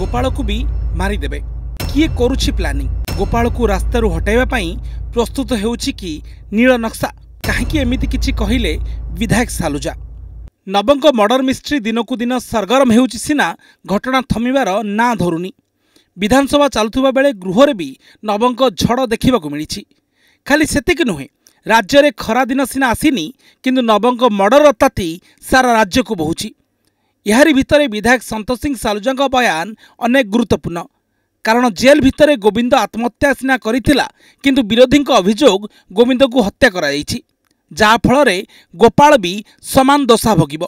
ଗୋପାଳକୁ ବି ମାରିଦେବେ। କିଏ କରୁଛି ପ୍ଲାନିଂ ଗୋପାଳକୁ ରାସ୍ତାରୁ ହଟାଇବା ପାଇଁ ପ୍ରସ୍ତୁତ ହେଉଛି କି ନୀଳ ନକ୍ସା? କାହିଁକି ଏମିତି କିଛି କହିଲେ ବିଧାୟକ ସାଲୁଜା? ନବଙ୍କ ମର୍ଡର ମିଷ୍ଟ୍ରି ଦିନକୁ ଦିନ ସରଗରମ ହେଉଛି ସିନା ଘଟଣା ଥମିବାର ନାଁ ଧରୁନି। ବିଧାନସଭା ଚାଲୁଥିବା ବେଳେ ଗୃହରେ ବି ନବଙ୍କ ଝଡ଼ ଦେଖିବାକୁ ମିଳିଛି। ଖାଲି ସେତିକି ନୁହେଁ ରାଜ୍ୟରେ ଖରାଦିନ ସିନା ଆସିନି କିନ୍ତୁ ନବଙ୍କ ମର୍ଡର ତାତି ସାରା ରାଜ୍ୟକୁ ବହୁଛି। ଏହାରି ଭିତରେ ବିଧାୟକ ସନ୍ତୋଷ ସିଂ ସାଲୁଜାଙ୍କ ବୟାନ ଅନେକ ଗୁରୁତ୍ୱପୂର୍ଣ୍ଣ। କାରଣ ଜେଲ୍ ଭିତରେ ଗୋବିନ୍ଦ ଆତ୍ମହତ୍ୟା ସିନା କରିଥିଲା କିନ୍ତୁ ବିରୋଧୀଙ୍କ ଅଭିଯୋଗ ଗୋବିନ୍ଦକୁ ହତ୍ୟା କରାଯାଇଛି। ଯାହାଫଳରେ ଗୋପାଳ ବି ସମାନ ଦୋଷା ଭୋଗିବ।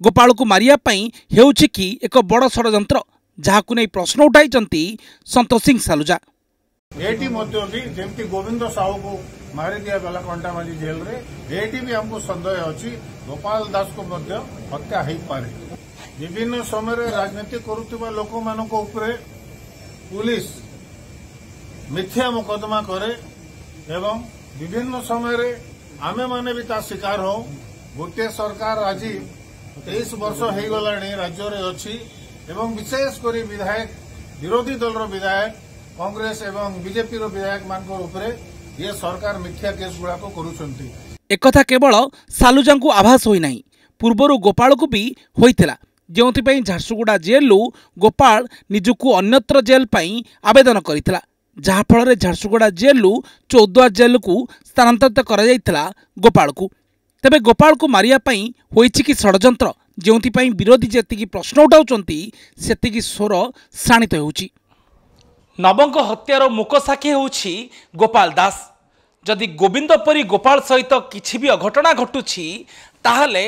ଗୋପାଳକୁ ମାରିବା ପାଇଁ ହେଉଛି କି ଏକ ବଡ଼ ଷଡ଼ଯନ୍ତ୍ର ଯାହାକୁ ନେଇ ପ୍ରଶ୍ନ ଉଠାଇଛନ୍ତି ସନ୍ତୋଷ ସିଂ ସାଲୁଜା। ଏଇଠି ମଧ୍ୟ ବି ଯେମିତି ଗୋବିନ୍ଦ ସାହୁକୁ ମାରି ଦିଆଗଲା କଣ୍ଟାମାଲି ଜେଲରେ ଏଇଠି ବି ଆମକୁ ସନ୍ଦେହ ଅଛି ଗୋପାଳ ଦାସକୁ ମଧ୍ୟ ହତ୍ୟା ହୋଇପାରେ। ବିଭିନ୍ନ ସମୟରେ ରାଜନୀତି କରୁଥିବା ଲୋକମାନଙ୍କ ଉପରେ ପୁଲିସ ମିଥ୍ୟା ମୋକଦ୍ଦମା କରେ ଏବଂ ବିଭିନ୍ନ ସମୟରେ ଆମେମାନେ ବି ତା ଶିକାର ହଉ ଗୋଟିଏ ସରକାର ଆଜି ତେଇଶ ବର୍ଷ ହେଇଗଲାଣି ରାଜ୍ୟରେ ଅଛି ଏବଂ ବିଶେଷ କରି ବିଧାୟକ ବିରୋଧୀ ଦଳର ବିଧାୟକ କଂଗ୍ରେସ ଏବଂ ବିଜେପିର ବିଧାୟକମାନଙ୍କ ଉପରେ ଇଏ ସରକାର ମିଥ୍ୟା କେସ୍ ଗୁଡ଼ାକ କରୁଛନ୍ତି ଏକଥା କେବଳ ସାଲୁଜାଙ୍କୁ ଆଭାସ ହୋଇନାହିଁ ପୂର୍ବରୁ ଗୋପାଳକୁ ବି ହୋଇଥିଲା ଯେଉଁଥିପାଇଁ ଝାରସୁଗୁଡ଼ା ଜେଲ୍ରୁ ଗୋପାଳ ନିଜକୁ ଅନ୍ୟତ୍ର ଜେଲ୍ ପାଇଁ ଆବେଦନ କରିଥିଲା। ଯାହାଫଳରେ ଝାରସୁଗୁଡ଼ା ଜେଲ୍ରୁ ଚୌଦ୍ୱାର ଜେଲ୍କୁ ସ୍ଥାନାନ୍ତରିତ କରାଯାଇଥିଲା ଗୋପାଳକୁ। ତେବେ ଗୋପାଳକୁ ମାରିବା ପାଇଁ ହୋଇଛି କି ଷଡ଼ଯନ୍ତ୍ର? ଯେଉଁଥିପାଇଁ ବିରୋଧୀ ଯେତିକି ପ୍ରଶ୍ନ ଉଠାଉଛନ୍ତି ସେତିକି ସ୍ୱର ଶାଣିତ ହେଉଛି। ନବଙ୍କ ହତ୍ୟାର ମୁକ ସାକ୍ଷୀ ହେଉଛି ଗୋପାଳ ଦାସ। ଯଦି ଗୋବିନ୍ଦ ପରି ଗୋପାଳ ସହିତ କିଛି ବି ଅଘଟଣା ଘଟୁଛି ତାହେଲେ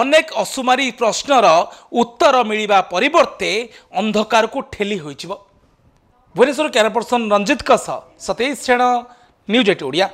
ଅନେକ ଅସୁମାରୀ ପ୍ରଶ୍ନର ଉତ୍ତର ମିଳିବା ପରିବର୍ତ୍ତେ ଅନ୍ଧକାରକୁ ଠେଲି ହୋଇଯିବ। ଭୁବନେଶ୍ୱର କ୍ୟାମରା ପର୍ସନ ରଞ୍ଜିତଙ୍କ ସହ ସତେଇଶ ଜଣ ନ୍ୟୁଜ୍ ଏଇଟ୍ ଓଡ଼ିଆ।